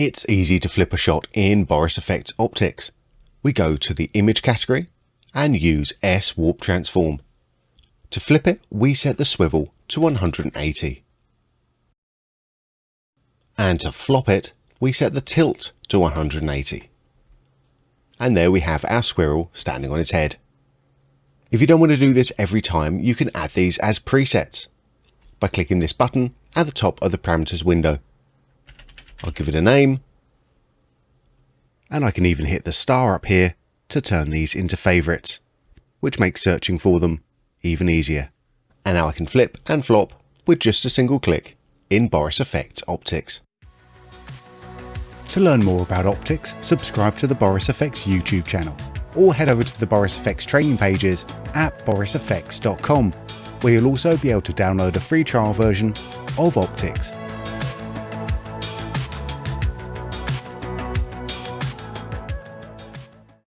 It's easy to flip a shot in Boris FX Optics. We go to the image category and use S Warp Transform. To flip it, we set the swivel to 180. And to flop it, we set the tilt to 180. And there we have our squirrel standing on its head. If you don't want to do this every time, you can add these as presets by clicking this button at the top of the parameters window. I'll give it a name. And I can even hit the star up here to turn these into favorites, which makes searching for them even easier. And now I can flip and flop with just a single click in Boris FX Optics. To learn more about optics, subscribe to the Boris FX YouTube channel or head over to the Boris FX training pages at borisfx.com where you'll also be able to download a free trial version of Optics